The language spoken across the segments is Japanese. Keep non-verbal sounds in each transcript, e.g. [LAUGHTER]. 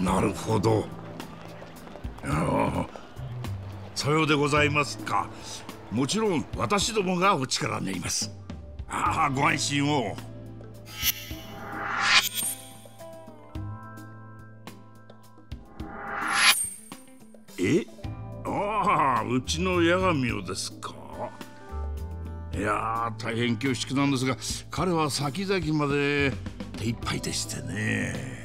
なるほど。さようでございますか。もちろん私どもがお力になります。ああご安心を。うちの八神をですか？いや大変恐縮なんですが彼は先々まで手一杯でしてね。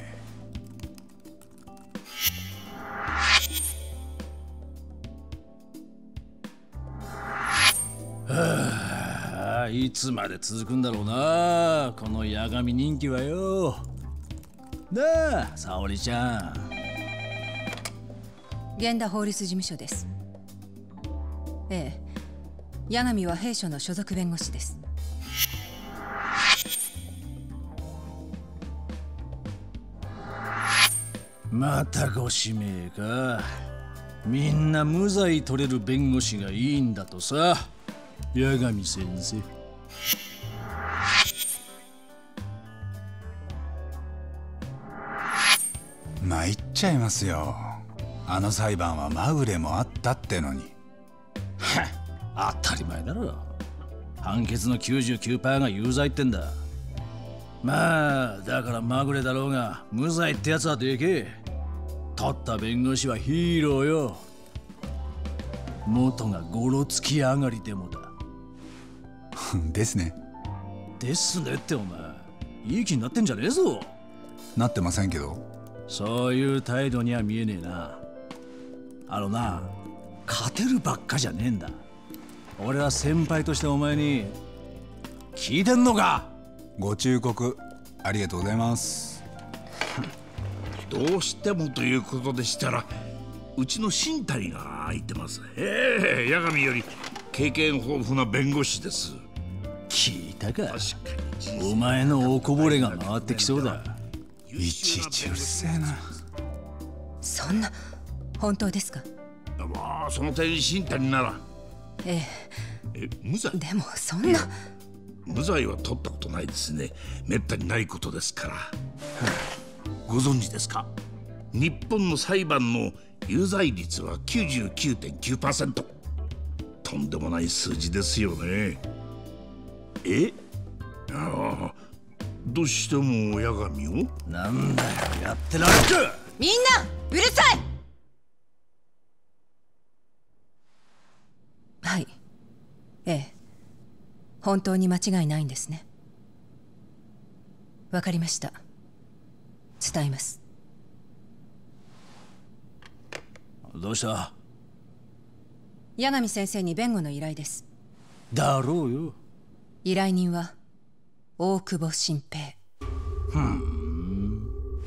はあいつまで続くんだろうなこの八神人気はよ。なあ沙織ちゃん。源田法律事務所ですええ。八神は弊社の所属弁護士です。またご指名か。みんな無罪取れる弁護士がいいんだとさ。八神先生。参っちゃいますよ。あの裁判はまぐれもあったってのにり前だろ判決の99%が有罪ってんだ。まあだからまぐれだろうが無罪ってやつはでけえ。取った弁護士はヒーローよ。元がゴロつき上がりでもだ。[LAUGHS] ですね。ですねってお前いい気になってんじゃねえぞ。なってませんけど。そういう態度には見えねえな。あのな勝てるばっかじゃねえんだ俺は先輩としてお前に聞いてんのか？ご忠告ありがとうございます。どうしてもということでしたらうちの新谷が空いてます。ええ八神より経験豊富な弁護士です。聞いたか？確かにお前のおこぼれが回ってきそうだ。いちいちうるせえな。そんな本当ですか？まあその点新谷ならええ。無罪？えでもそんな。無罪は取ったことないですね。めったにないことですから、ご存知ですか？日本の裁判の有罪率は99.9%とんでもない数字ですよね。え？ああ。どうしても八神を？なんだよやってられる。かみんなうるさいはい。ええ。本当に間違いないんですね。わかりました。伝えます。どうした？八神先生に弁護の依頼です。だろうよ。依頼人は大久保新平。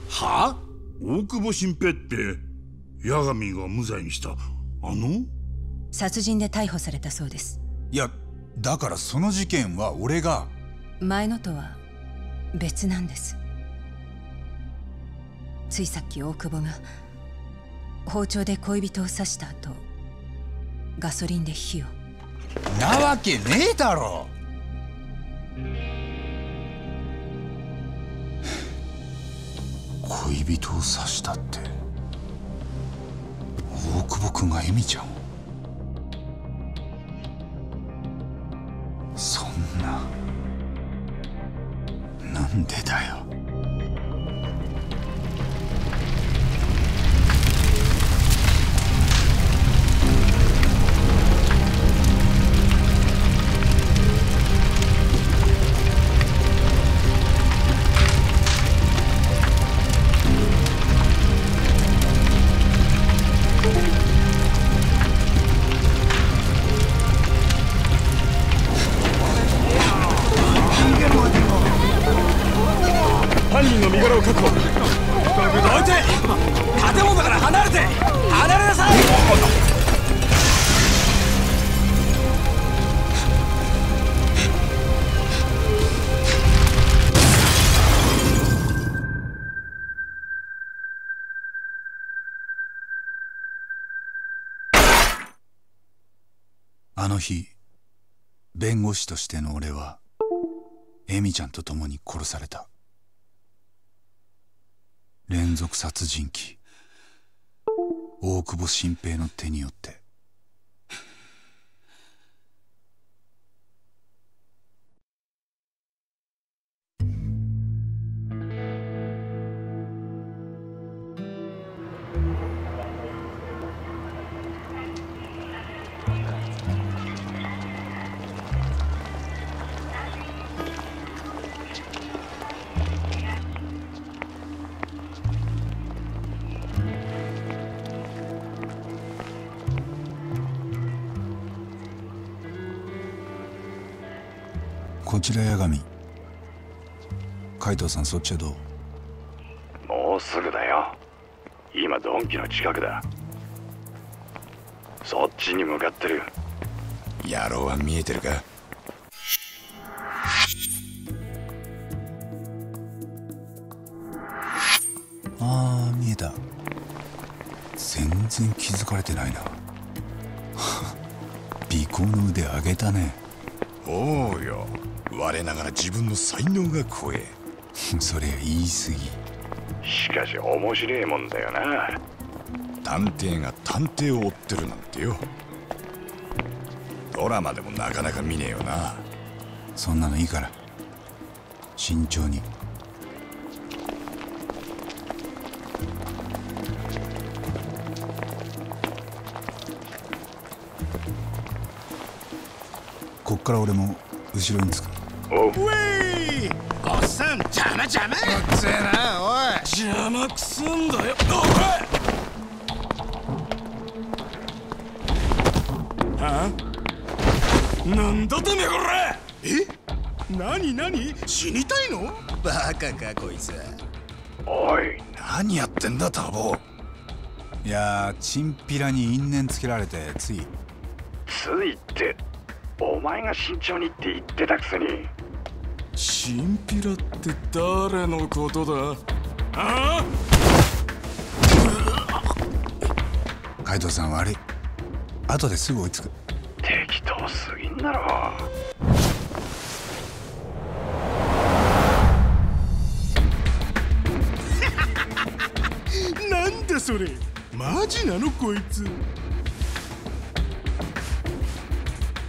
は？大久保新平って八神が無罪にした。あの？殺人で逮捕されたそうです。いやだからその事件は俺が。前のとは別なんです。ついさっき大久保が包丁で恋人を刺した後ガソリンで火を。なわけねえだろ。[LAUGHS] 恋人を刺したって大久保君がエミちゃんをなんでだよ。あの日弁護士としての俺はエミちゃんと共に殺された。連続殺人鬼。大久保新平の手によって。さんそっちはどう？もうすぐだよ。今ドンキの近くだ。そっちに向かってる。野郎は見えてるか？ああ見えた。全然気づかれてないな。[LAUGHS] 尾行の腕上げたね。おうよ。我ながら自分の才能が怖え [LAUGHS] そりゃ言い過ぎ。しかし面白いもんだよな。探偵が探偵を追ってるなんてよ。ドラマでもなかなか見ねえよな。そんなのいいから。慎重に。こっから俺も後ろにつく。おうおっさん邪魔邪魔。つえなおい。邪魔くすんだよ。はなんだてめえこれえ？何何？死にたいの？バカかこいつ。おい。何やってんだタボ。いやーチンピラに因縁つけられてつい。ついってお前が慎重にって言ってたくせにチンピラって誰のことだ？あ？海藤さん悪い。後ですぐ追いつく。適当すぎんだろ。なんだそれ？マジなのこいつ。へ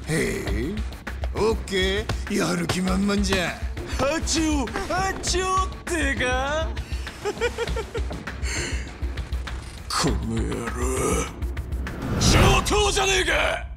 えオッケーやる気満々じゃ。ハチョウハチョウってか。[LAUGHS] この野郎。上等じゃねえか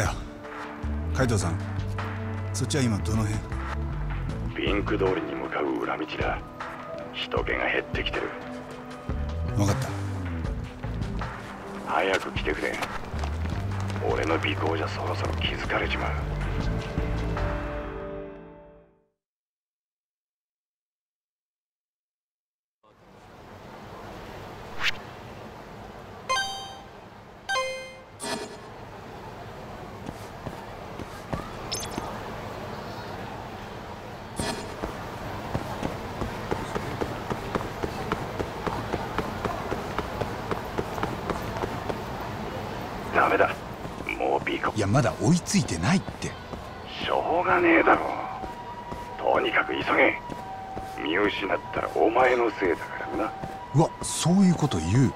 ったよ。海藤さんそっちは今どの辺？ピンク通りに向かう裏道だ。人気が減ってきてる。分かった。早く来てくれ。俺の尾行じゃそろそろ気づかれちまうまだ追いついてないって。しょうがねえだろ。とにかく急げ。見失ったらお前のせいだからな。うわそういうこと言う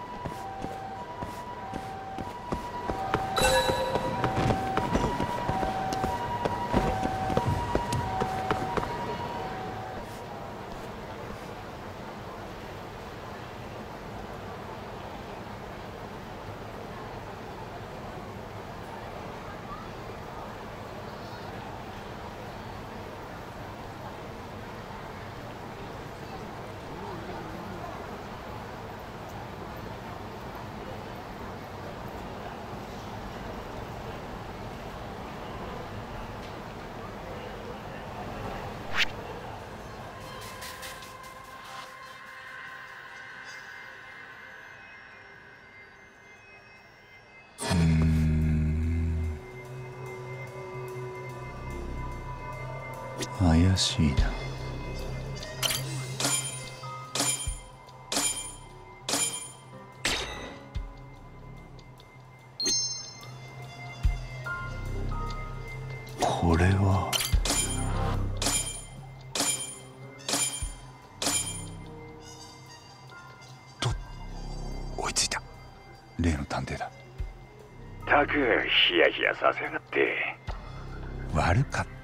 怪しいな。これは。と追いついた。例の探偵だ。たくヒヤヒヤさせやがって。悪かった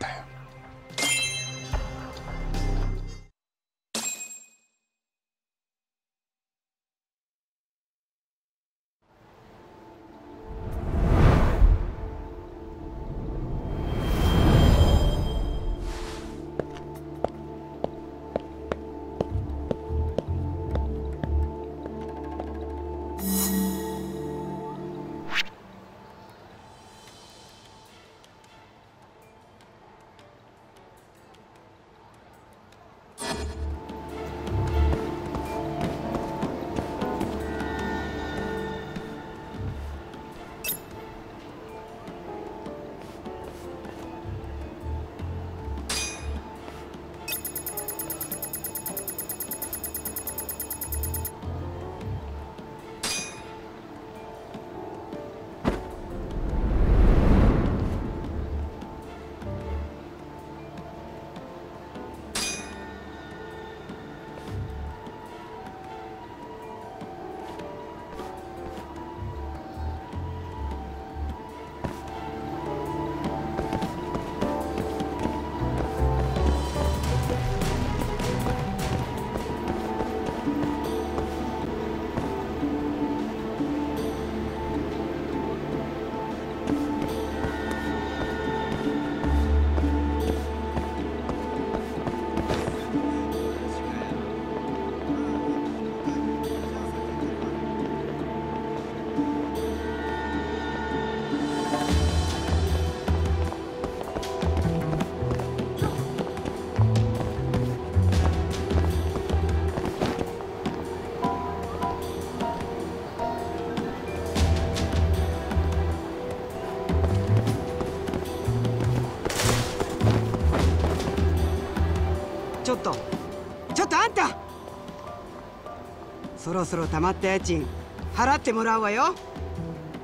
ろそろ溜まった家賃払ってもらうわよ。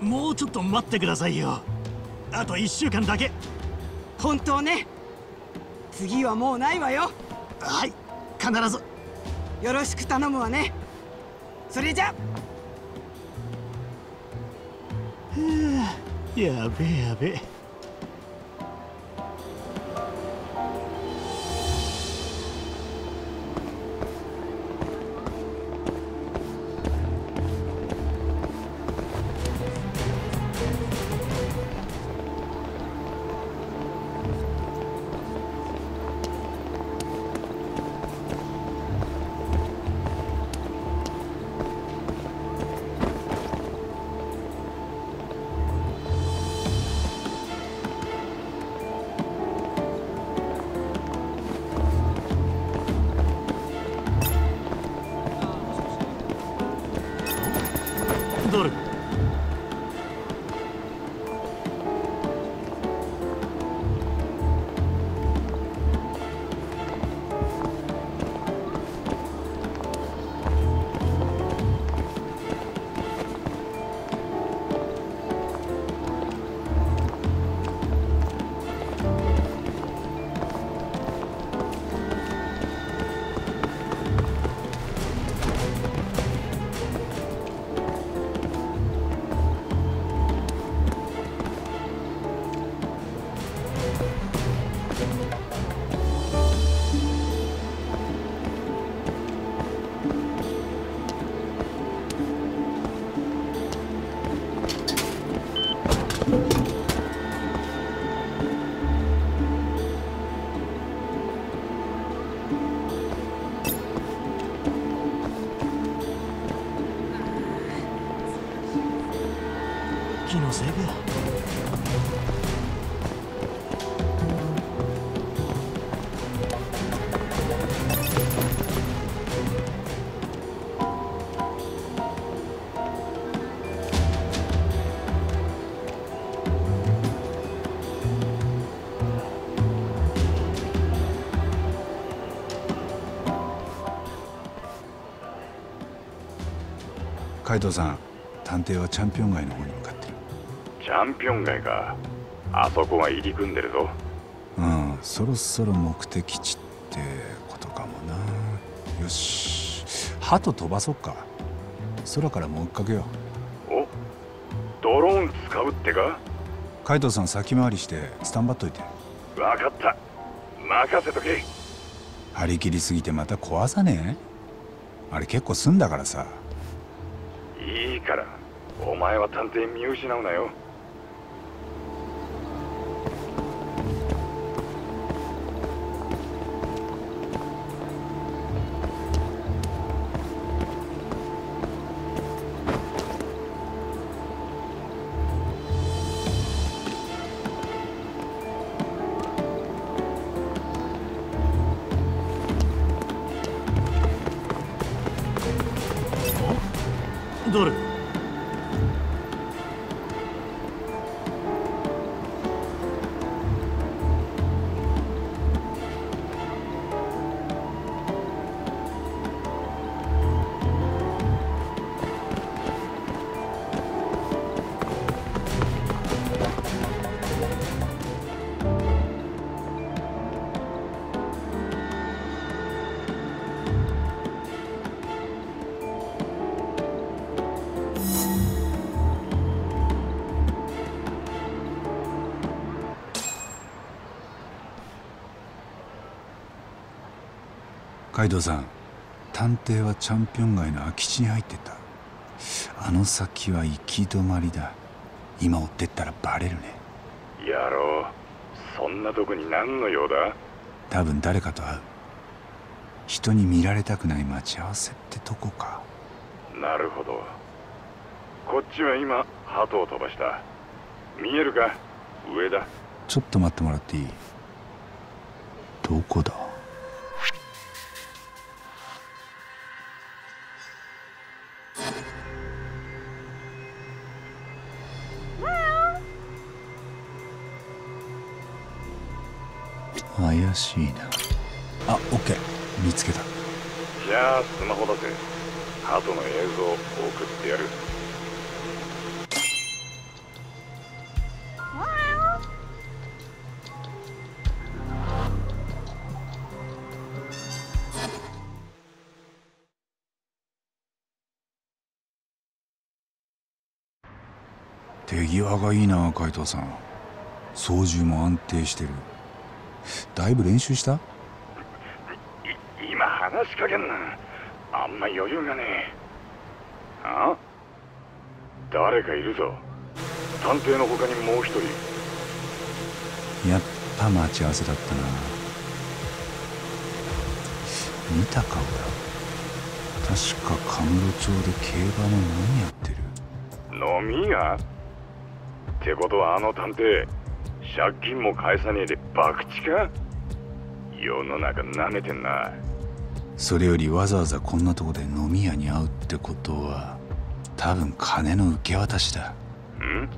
もうちょっと待ってくださいよ。あと1週間だけ。本当ね。次はもうないわよ。はい必ず。よろしく頼むわね。それじゃ。やべえやべえドル海藤さん探偵はチャンピオン街の方に向かってる。チャンピオン街か。あそこが入り組んでるぞ。うんそろそろ目的地ってことかもな。よし。鳩飛ばそっか。空からもう追っかけよう。お？ドローン使うってか？海藤さん先回りしてスタンバっといて。わかった。任せとけ。張り切りすぎてまた壊さねえ？あれ結構済んだからさいいから。お前は探偵見失うなよ。海藤さん探偵はチャンピオン街の空き地に入ってた。あの先は行き止まりだ。今追ってったらバレるね。やろう。そんなとこに何の用だ？多分誰かと会う。人に見られたくない待ち合わせってとこか。なるほど。こっちは今鳩を飛ばした。見えるか？上だ。ちょっと待ってもらっていい？どこだ？怪しいな。あオッケー見つけた。じゃあスマホだぜ。鳩の映像送ってやる。手際がいいな海藤さん。操縦も安定してるだいぶ練習した？い今話しかけんな。あんま余裕がねえ。あ？誰かいるぞ。探偵の他にもう一人。やっぱ待ち合わせだったな。見た顔だ。確かカムロ町で競馬の何やってる。飲み屋？ってことはあの探偵借金も返さねえで博打か世の中なめてんなそれよりわざわざこんなとこで飲み屋に会うってことは多分金の受け渡しだ。ん？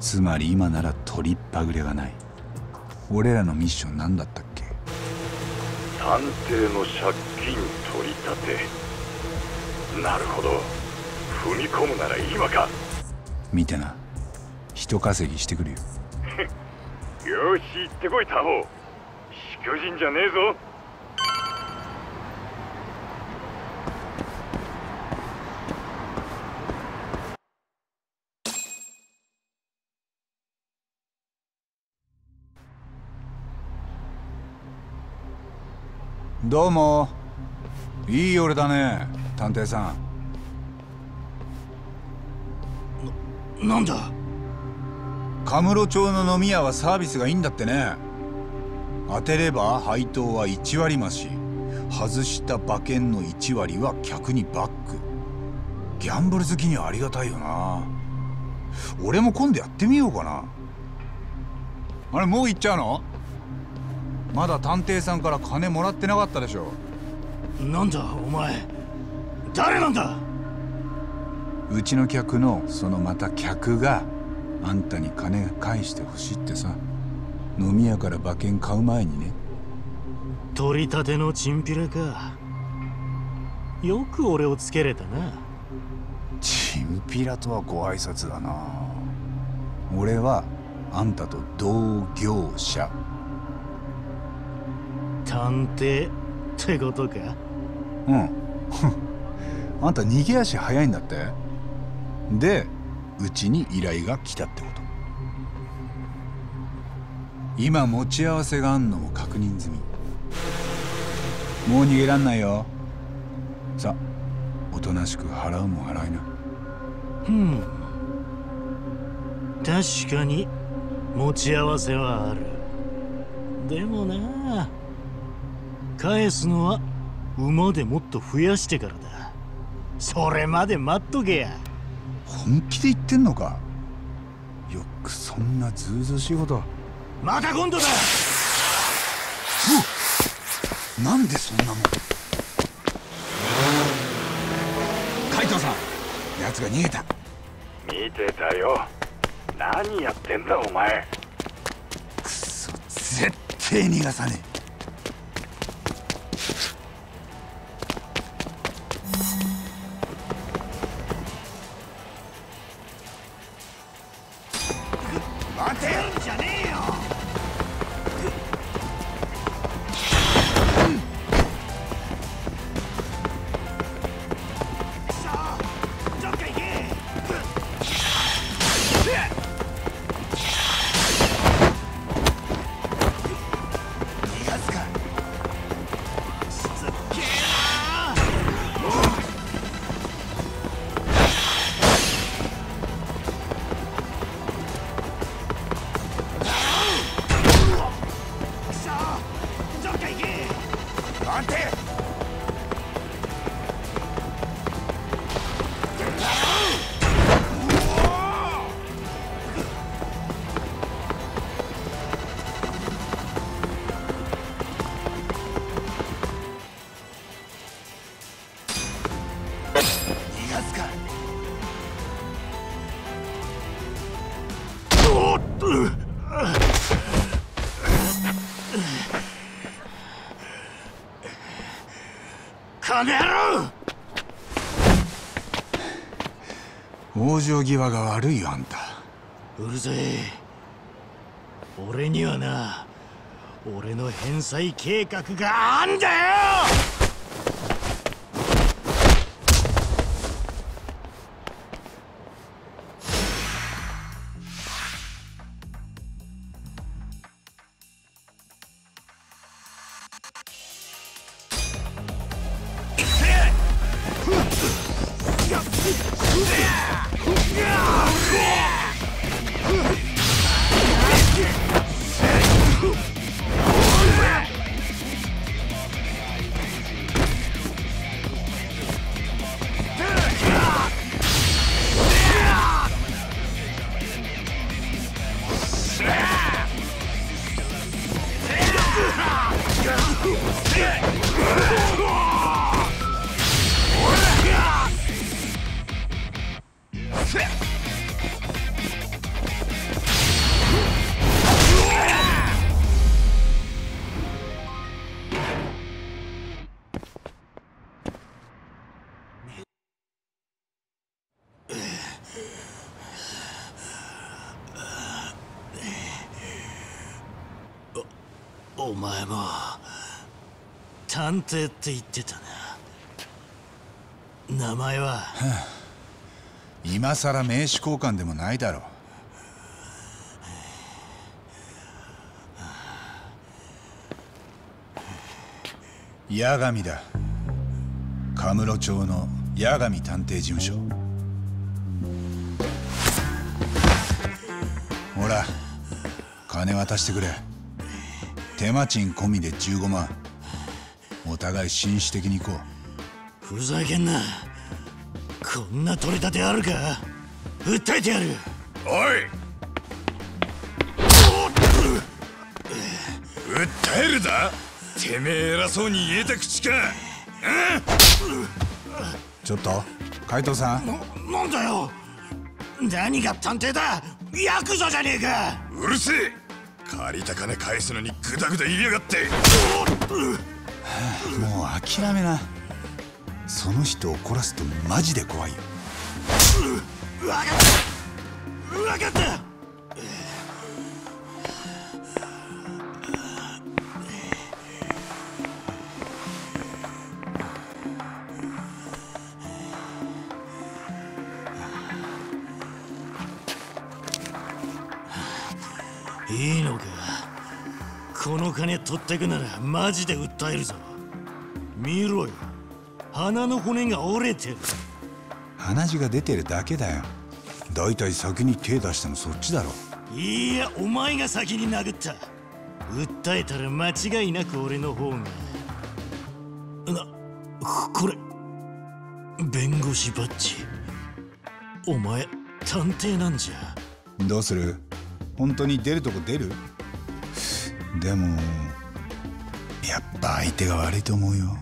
つまり今なら取りっぱぐれがない。俺らのミッション何だったっけ？探偵の借金取り立て。なるほど。踏み込むなら今か。見てな。人稼ぎしてくるよよし行ってこいタホしくじんじゃねえぞ。どうも。いい夜だね探偵さん。なんだカムロ町の飲み屋はサービスがいいんだってね。当てれば配当は1割増し。外した馬券の1割は客にバック。ギャンブル好きにはありがたいよな。俺も今度やってみようかな。あれもう行っちゃうの？まだ探偵さんから金もらってなかったでしょ。なんだお前。誰なんだ？うちの客のそのまた客があんたに金返してほしいってさ。飲み屋から馬券買う前にね。取り立てのチンピラか。よく俺をつけれたな。チンピラとはご挨拶だな。俺はあんたと同業者。探偵ってことか。うん。[LAUGHS] あんた逃げ足早いんだって。でうちに依頼が来たってこと。今持ち合わせがあんのも確認済み。もう逃げらんないよ。さおとなしく払うも払いな。うん。確かに持ち合わせはある。でもな返すのは馬でもっと増やしてからだ。それまで待っとけや。本気で言ってんのか？よくそんなずうずうしいこと。また今度だ！なんでそんなもん？海藤さん！奴が逃げた。見てたよ。何やってんだお前。くそ絶対逃がさねえ往生際が悪いよあんた。うるせえ。俺にはな俺の返済計画があんだよ！探偵って言ってたな。名前は？[LAUGHS] 今さら名刺交換でもないだろう。八神だ。カムロ町の八神探偵事務所。ほら金渡してくれ。手間賃込みで15万。お互い紳士的に行こふざけんな。こんな取り立てあるか。訴えてやる。おい。訴えるだ。てめえ偉そうに言えた口か。うちょっと海藤さん。なんだよ。何が探偵だ。ヤクザじゃねえか。うるせえ。借りた金返すのにグダグダ言いやがってもう諦めな。その人を怒らすとマジで怖いよ。分かった。分かった。金取ってくならマジで訴えるぞ。見ろよ。鼻の骨が折れてる。鼻血が出てるだけだよ。だいたい先に手出したのそっちだろ。いやお前が先に殴った。訴えたら間違いなく俺の方が。なこれ弁護士バッジ。お前探偵なんじゃ。どうする？本当に出るとこ出る？でもやっぱ相手が悪いと思うよ。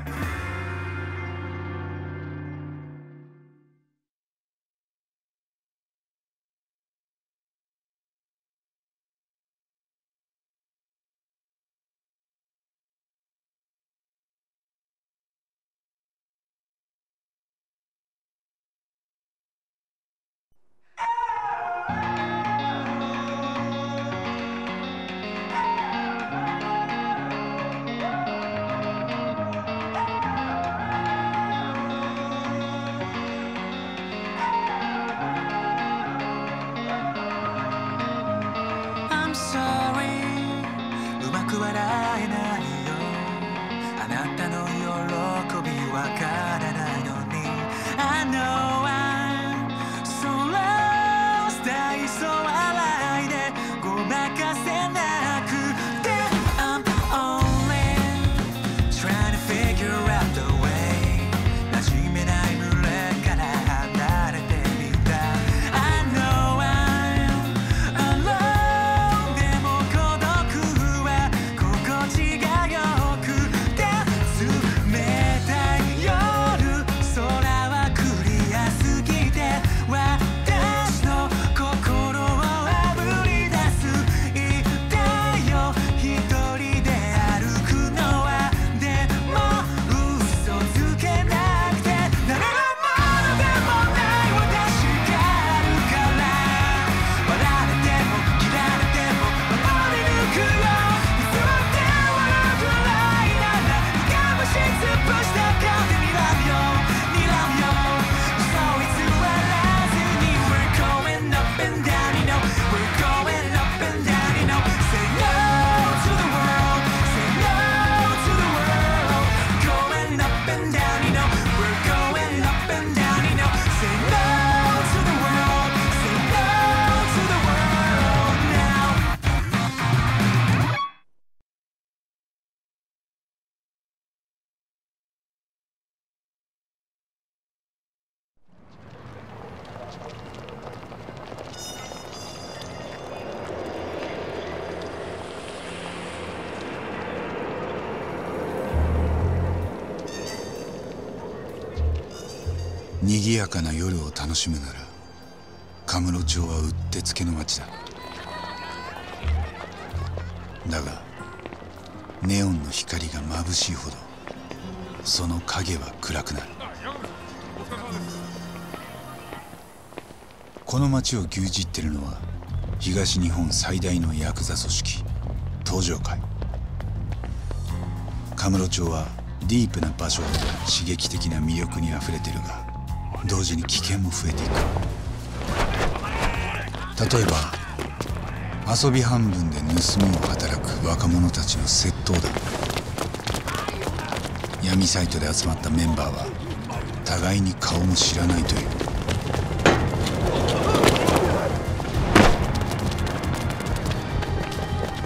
賑やかな夜を楽しむならカムロ町はうってつけの町だ。だがネオンの光が眩しいほどその影は暗くなる。この町を牛耳ってるのは東日本最大のヤクザ組織東上会。カムロ町はディープな場所ほど刺激的な魅力にあふれてるが同時に危険も増えていく。例えば遊び半分で盗みを働く若者たちの窃盗団。闇サイトで集まったメンバーは互いに顔も知らないという。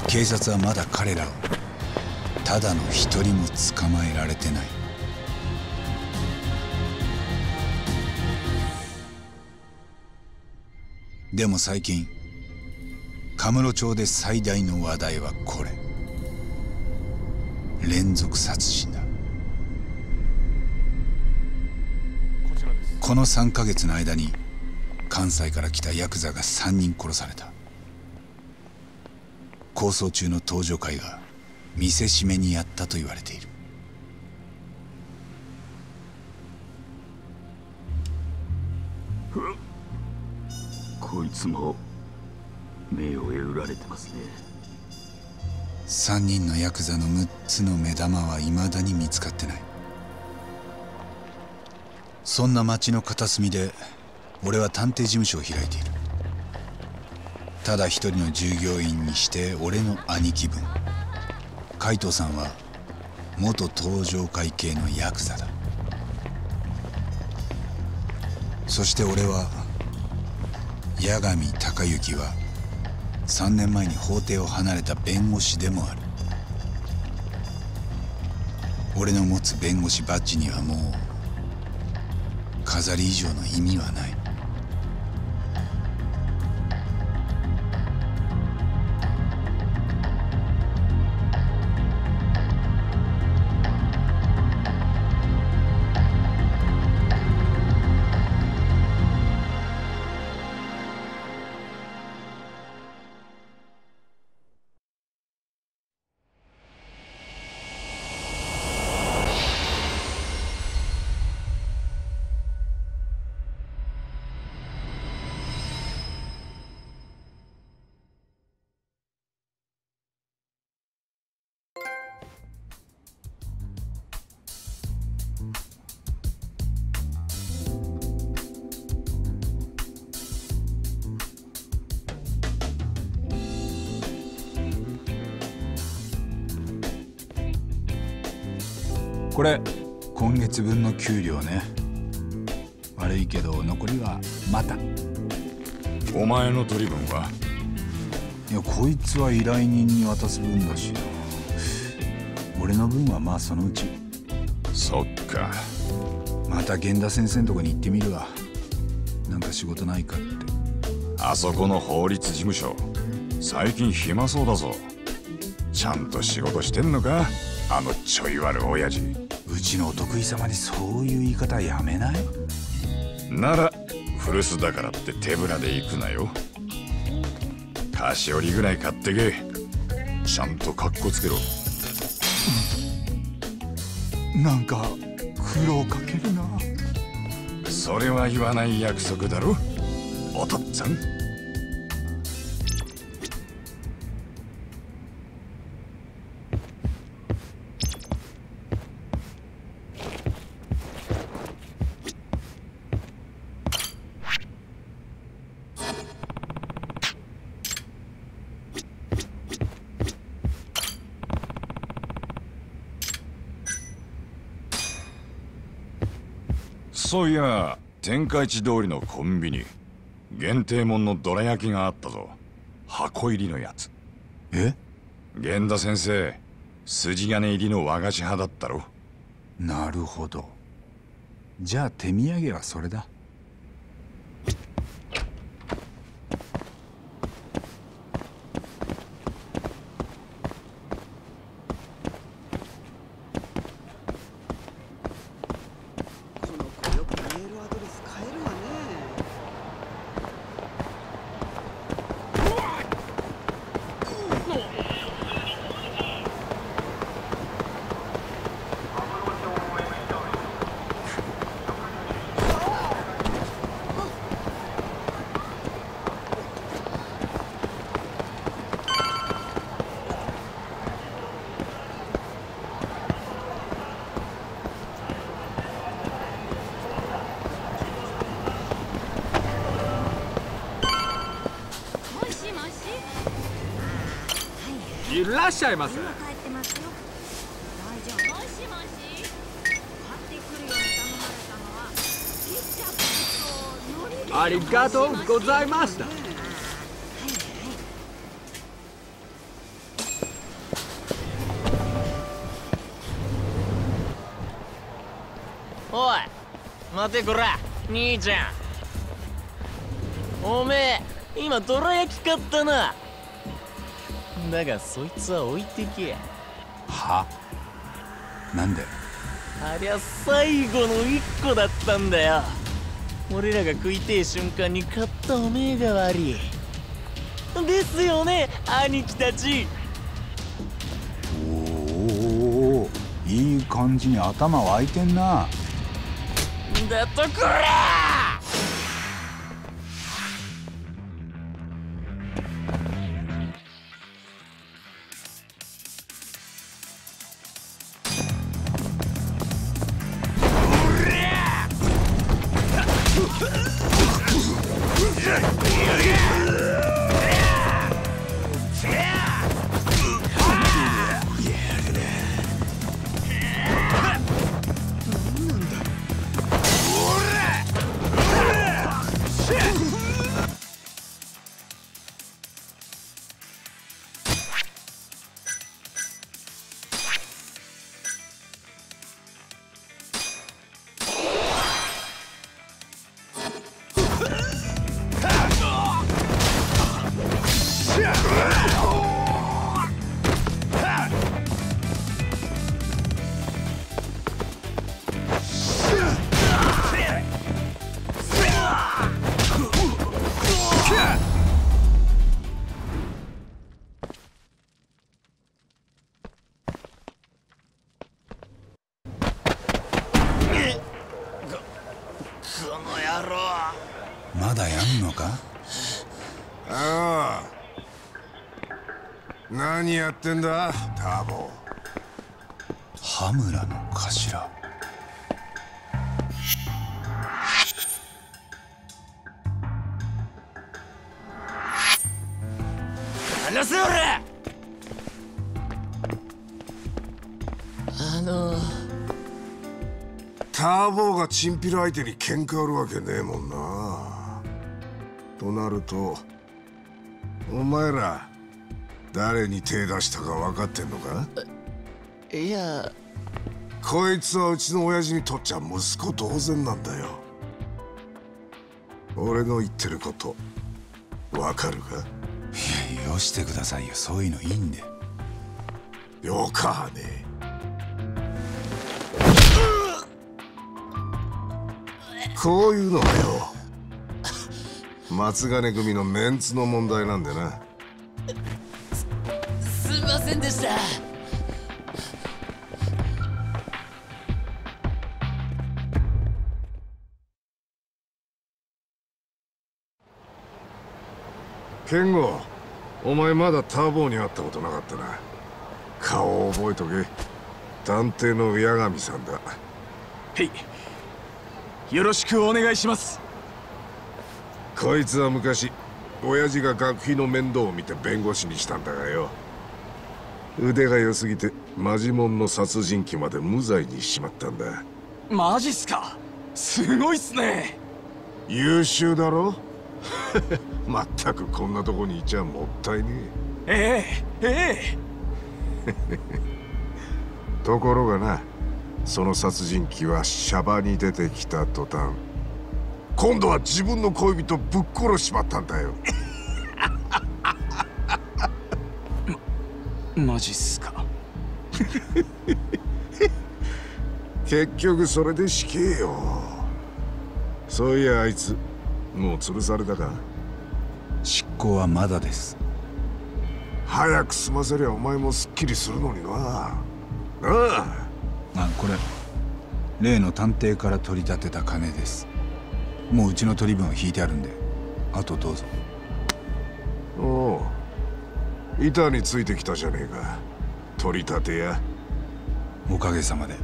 警察はまだ彼らをただの一人も捕まえられてない。でも最近カムロ町で最大の話題はこれ。連続殺人だ。この3ヶ月の間に関西から来たヤクザが3人殺された。構想中の登場会が見せしめにやったと言われているつも名誉へ売られてますね。3人のヤクザの6つの目玉はいまだに見つかってない。そんな町の片隅で俺は探偵事務所を開いている。ただ一人の従業員にして俺の兄貴分。海藤さんは元東上会系のヤクザだ。そして俺は八神隆行は3年前に法廷を離れた弁護士でもある。俺の持つ弁護士バッジにはもう飾り以上の意味はない。は依頼人に渡す分だし。な俺の分はまあそのうち。そっか。また源田先生のとこに行ってみるわ。なんか仕事ないかって。あそこの法律事務所。最近暇そうだぞ。ちゃんと仕事してんのか？あのちょい悪親父。うちのお得意様にそういう言い方やめない？なら古巣だからって手ぶらで行くなよ菓子折りぐらい買ってけ。ちゃんとカッコつけろ。なんか苦労かけるな。それは言わない約束だろ。おとっつぁんそういや天下一通りのコンビニ。限定もんのどら焼きがあったぞ。箱入りのやつ。え？源田先生筋金入りの和菓子派だったろ。なるほど。じゃあ手土産はそれだこの子よくメールアドレスいらっしゃいませ帰ってますよ大丈夫もしもし買ってくるように頼まれたのはケチャップと海苔でありがとうござい。ましたおい待てこら。兄ちゃん。おめえ今どら焼き買ったなだがそいつは置いてけ。は？なんで？ありゃ最後の一個だったんだよ。俺らが食いてえ瞬間に買ったおめえが悪い。ですよね兄貴たち。おおいい感じに頭湧いてんな。だとこらってんだ。ターボ羽村の頭。離せ俺。あの。ターボがチンピラ相手に喧嘩売るわけねえもんな。となるとお前ら誰に手出したか分かってんのか？いや。こいつはうちの親父にとっちゃ息子同然なんだよ。俺の言ってることわかるか？いやよしてくださいよ。そういうのいいんで。よかね。こういうのはよ松金組のメンツの問題なんでなせんでしたケンゴお前まだターボーに会ったことなかったな。顔を覚えとけ。探偵の八神さんだ。はい。よろしくお願いします。こいつは昔親父が学費の面倒を見て弁護士にしたんだがよ腕が良すぎてマジモンの殺人鬼まで無罪にしちまったんだ。マジっすか？すごいっすね。優秀だろ？まったくこんなとこにいちゃもったいねええええ。[LAUGHS] ところがなその殺人鬼はシャバに出てきた途端今度は自分の恋人ぶっ殺しちまったんだよマジっすか。[LAUGHS] 結局それで死刑よ。そういやあいつもう潰されたか。執行はまだです。早く済ませりゃお前もすっきりするのにな。ああ。あこれ例の探偵から取り立てた金です。もううちの取り分は引いてあるんで。あとどうぞ。おお板についてきたじゃねえか。取り立てや。おかげさまで。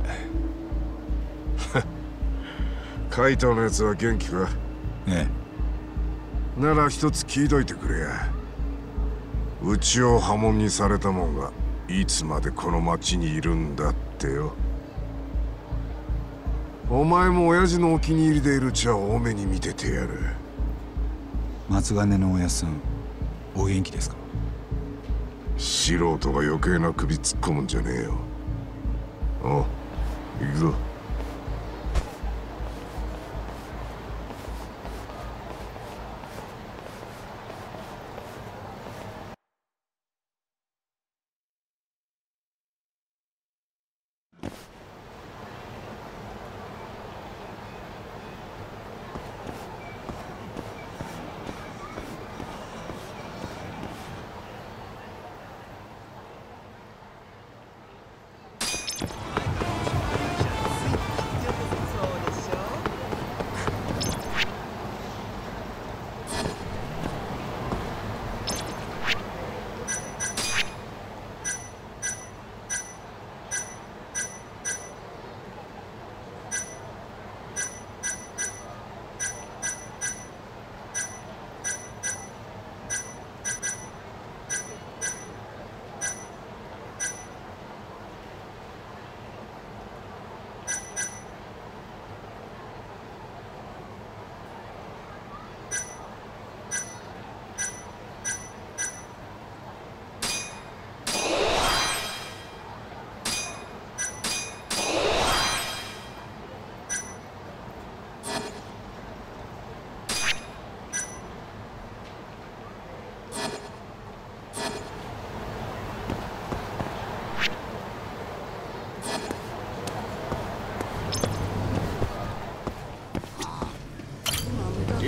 [LAUGHS] カイトのやつは元気か？ええ。なら一つ聞いといてくれや。うちを破門にされたもんがいつまでこの町にいるんだってよ。お前も親父のお気に入りでいる茶を多めに見ててやる。松金のおやっさんお元気ですか？素人が余計な首突っ込むんじゃねえよ。おう行くぞ。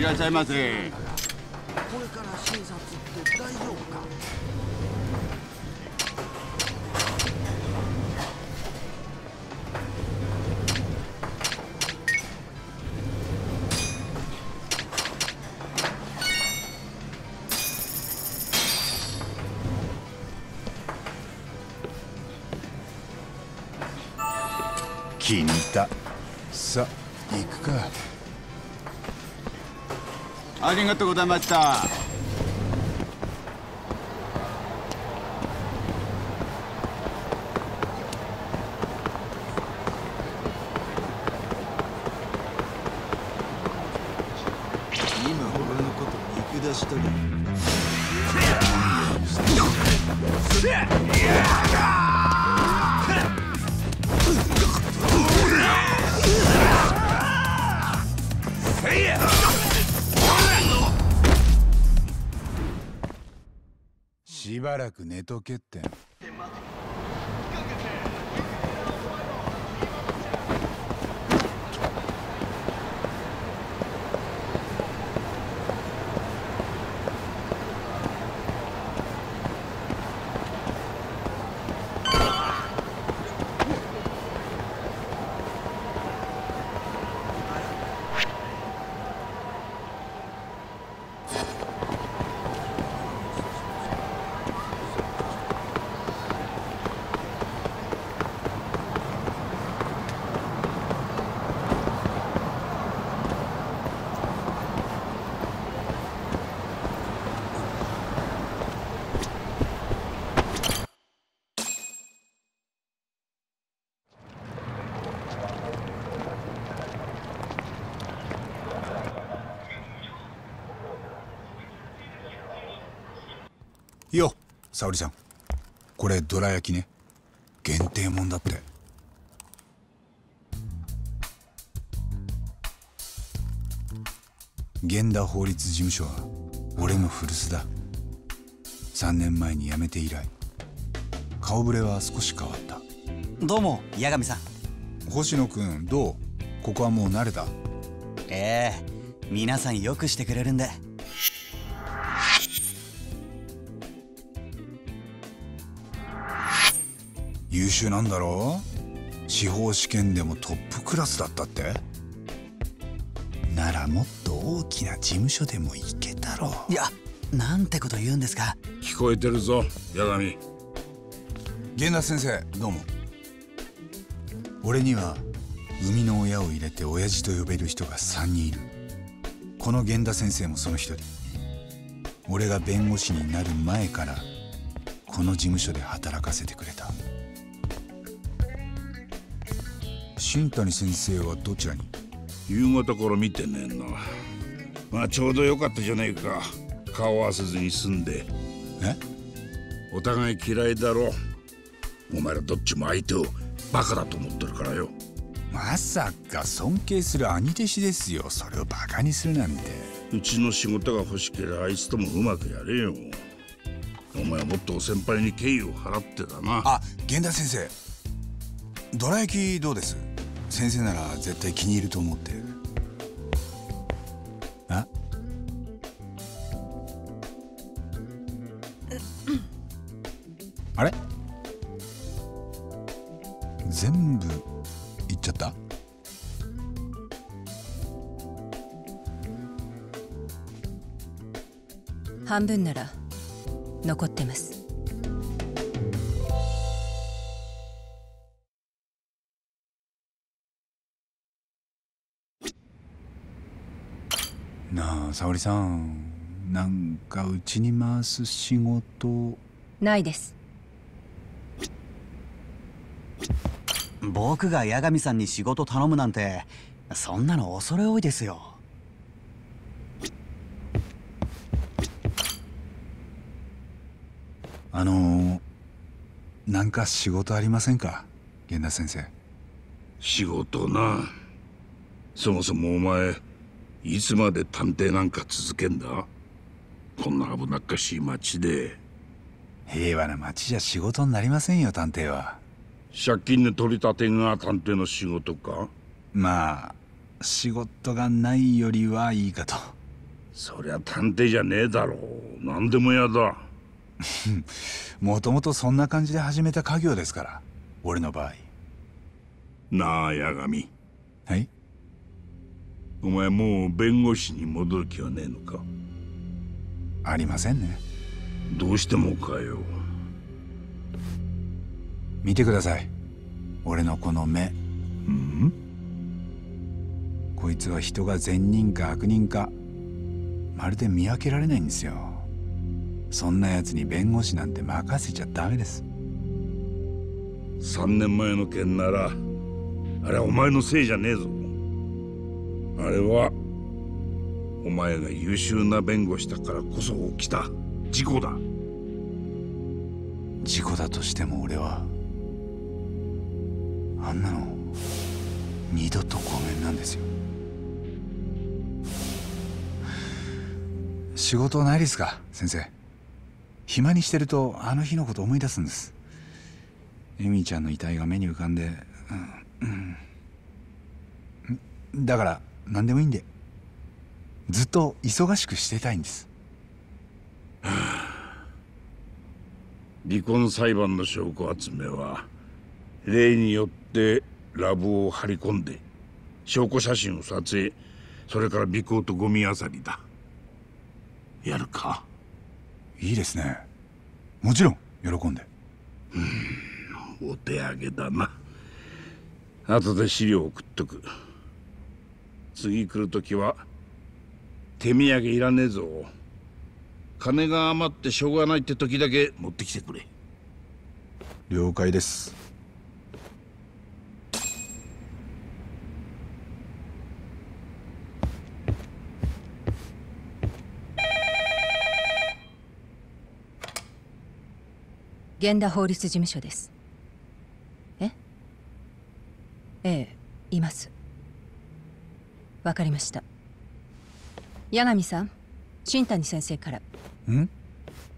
らっしゃいませ。これから診察って大丈夫か？気に入った。さあ行くかありがとうございました。しばらく寝とけってよ沙織ちゃんこれどら焼きね。限定もんだって。源田法律事務所は俺の古巣だ。3年前に辞めて以来顔ぶれは少し変わった。どうも八神さん。星野君どう？ここはもう慣れた？ええ皆さんよくしてくれるんで優秀なんだろ？う司法試験でもトップクラスだったって？ならもっと大きな事務所でも行けたろ。いやなんてこと言うんですか。聞こえてるぞ八神。源田先生どうも。俺には生みの親を入れて親父と呼べる人が3人いる。この源田先生もその一人。俺が弁護士になる前からこの事務所で働かせてくれた新谷先生はどちらに？夕方から見てねえな。まあちょうどよかったじゃねえか。顔合わせずに済んで。え？お互い嫌いだろ。お前らどっちも相手をバカだと思ってるからよ。まさか尊敬する兄弟子ですよ。それをバカにするなんて。うちの仕事が欲しければあいつともうまくやれよ。お前はもっと先輩に敬意を払ってだな。あ源田先生。どら焼きどうです？先生なら絶対気に入ると思ってあ？あれ？全部いっちゃった？半分なら。なあ沙織さん。なんかうちに回す仕事。ないです。僕が八神さんに仕事頼むなんてそんなの恐れ多いですよ。あのなんか仕事ありませんか？源田先生。仕事な。そもそもお前いつまで探偵なんか続けんだ？こんな危なっかしい町で。平和な町じゃ仕事になりませんよ探偵は。借金で取り立てが探偵の仕事か？まあ仕事がないよりはいいかと。そりゃ探偵じゃねえだろう。何でもやだ。[LAUGHS] もともとそんな感じで始めた家業ですから俺の場合。なあ八神。はい？お前もう弁護士に戻る気はねえのか？ありませんね。どうしてもかよ。見てください。俺のこの目。うん？こいつは人が善人か悪人か。まるで見分けられないんですよ。そんな奴に弁護士なんて任せちゃダメです。3年前の件ならあれはお前のせいじゃねえぞあれはお前が優秀な弁護士だからこそ起きた事故だ。事故だとしても俺はあんなの二度とごめんなんですよ。仕事ないですか先生？暇にしてるとあの日のこと思い出すんです。エミちゃんの遺体が目に浮かんで、うんうん、だから何でもいいんで。ずっと忙しくしてたいんです。離婚裁判の証拠集めは例によってラブを張り込んで証拠写真を撮影それから尾行とゴミ漁りだ。やるか。いいですね。もちろん喜んで。うんお手上げだな。後で資料送っとく次来る時は手土産いらねえぞ。金が余ってしょうがないって時だけ持ってきてくれ。了解です。源田法律事務所です。え？ええいますわかりました。八神さん新谷先生から。ん？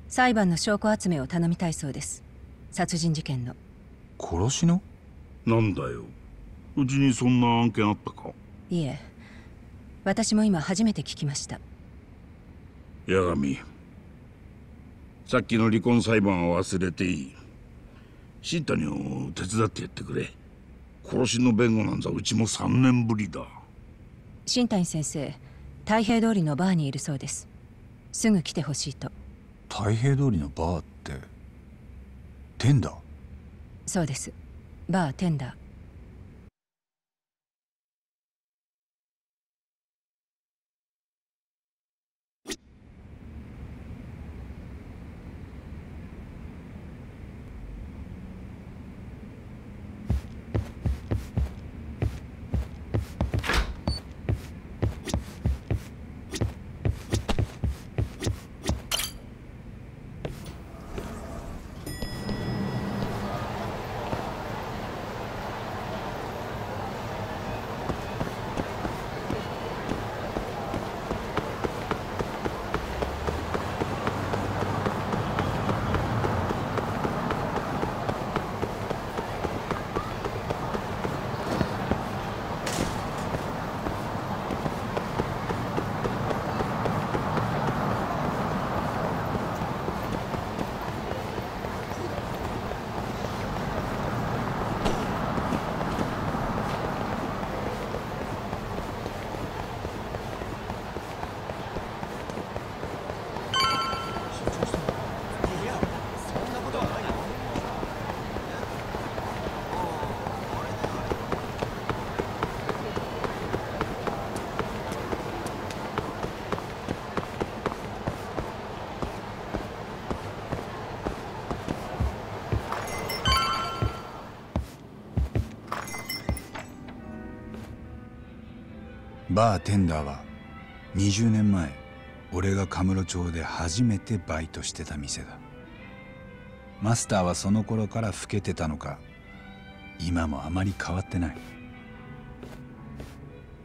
裁判の証拠集めを頼みたいそうです。殺人事件の。殺しの？なんだよ。うちにそんな案件あったか？いえ。私も今初めて聞きました。八神。さっきの離婚裁判は忘れていい。新谷を手伝ってやってくれ。殺しの弁護なんざうちも3年ぶりだ新谷先生太平通りのバーにいるそうです。すぐ来てほしいと。太平通りのバーってテンダー？そうです。バーテンダーバーテンダーは20年前俺がカムロ町で初めてバイトしてた店だ。マスターはその頃から老けてたのか今もあまり変わってない。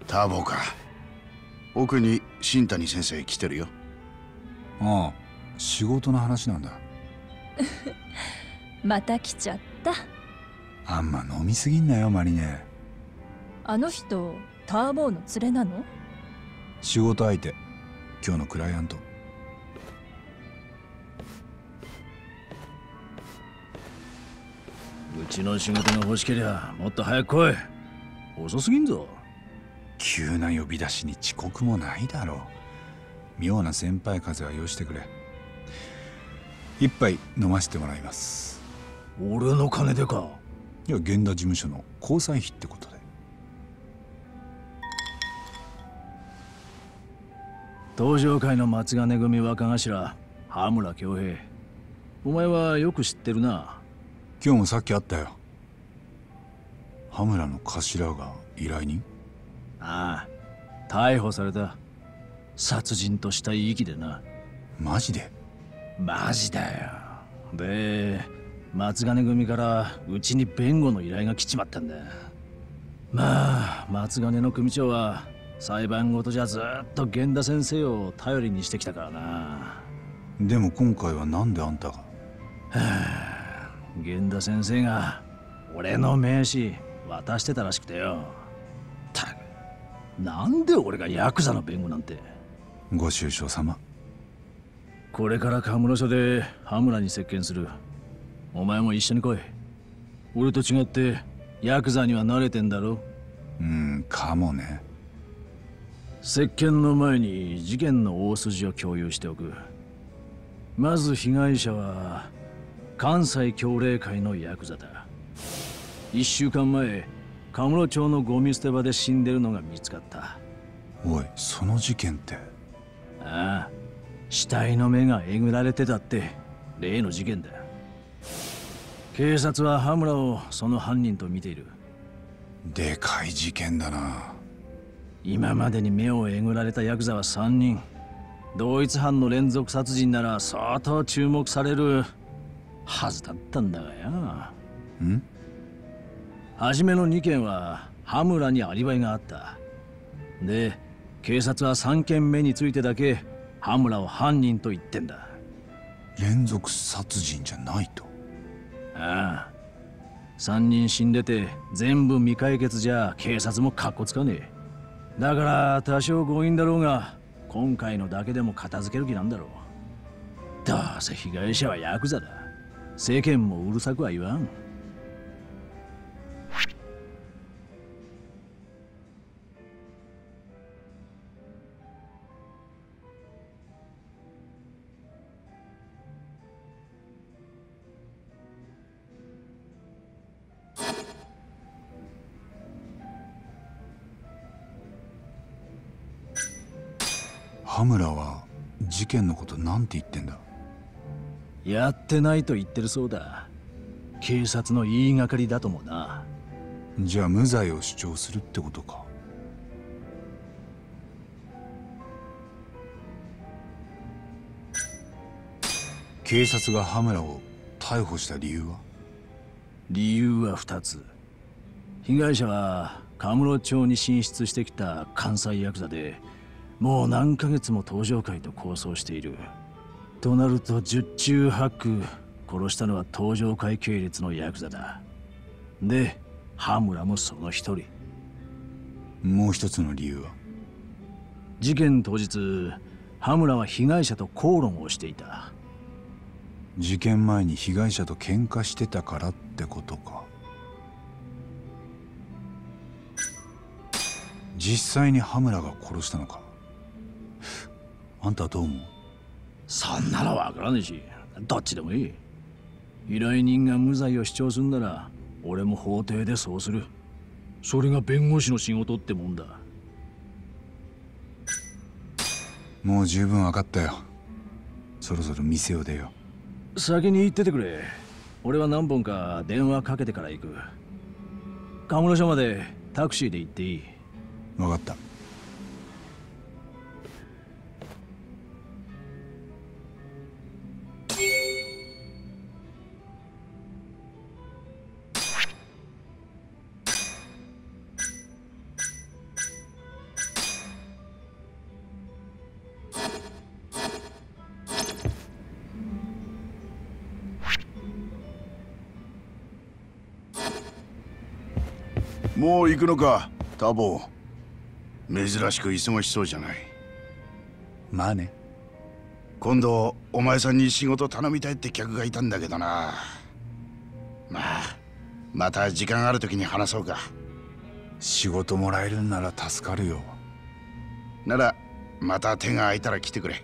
ターボか。奥に新谷先生来てるよ。ああ仕事の話なんだ。[LAUGHS] また来ちゃった。あんま飲みすぎんなよマリネ。あの人ターボーの連れなの？仕事相手。今日のクライアント。うちの仕事が欲しけりゃもっと早く来い。遅すぎんぞ。急な呼び出しに遅刻もないだろう。妙な先輩風はよしてくれ。一杯飲ませてもらいます。俺の金でか。いや源田事務所の交際費ってこと東上会の松金組若頭羽村恭平。お前はよく知ってるな。今日もさっき会ったよ。羽村の頭が依頼人？ああ逮捕された。殺人としたい息でな。マジで？マジだよ。で松金組からうちに弁護の依頼が来ちまったんだ。まあ松金の組長は裁判ごとじゃずっと源田先生を頼りにしてきたからな。でも今回は何であんたが？はあ源田先生が俺の名刺渡してたらしくてよ。たくなんで俺がヤクザの弁護なんて。ご愁傷様。これからカムロ署で羽村に接見する。お前も一緒に来い。俺と違ってヤクザには慣れてんだろ。うんかもね接見の前に事件の大筋を共有しておく。まず被害者は関西協励会のヤクザだ。一週間前カムロ町のゴミ捨て場で死んでるのが見つかった。おいその事件って。ああ死体の目がえぐられてたって例の事件だ。警察は羽村をその犯人と見ている。でかい事件だな今までに目をえぐられたヤクザは3人。同一犯の連続殺人なら相当注目されるはずだったんだがや。ん？初めの2件は羽村にアリバイがあった。で警察は3件目についてだけ羽村を犯人と言ってんだ。連続殺人じゃないと？ああ。3人死んでて全部未解決じゃ警察もカッコつかねえだから多少強引だろうが今回のだけでも片付ける気なんだろう。どうせ被害者はヤクザだ。世間もうるさくは言わん。なんて言ってんだ？やってないと言ってるそうだ。警察の言いがかりだともな。じゃあ無罪を主張するってことか。警察が羽村を逮捕した理由は？理由は2つ。被害者はカムロ町に進出してきた関西ヤクザでもう何ヶ月も東上会と抗争しているとなると十中八九殺したのは東上会系列のヤクザだ。で羽村もその一人。もう一つの理由は？事件当日羽村は被害者と口論をしていた。事件前に被害者と喧嘩してたからってことか。実際に羽村が殺したのか。あんたはどう思う？そんなのわからねえしどっちでもいい。依頼人が無罪を主張するなら俺も法廷でそうする。それが弁護士の仕事ってもんだ。もう十分分かったよ。そろそろ店を出よ先に行っててくれ。俺は何本か電話かけてから行く。カムロ署までタクシーで行っていい。分かったくのかタボ。珍しく忙しそうじゃない。まあね。今度お前さんに仕事頼みたいって客がいたんだけどな。まあまた時間ある時に話そうか。仕事もらえるんなら助かるよ。ならまた手が空いたら来てくれ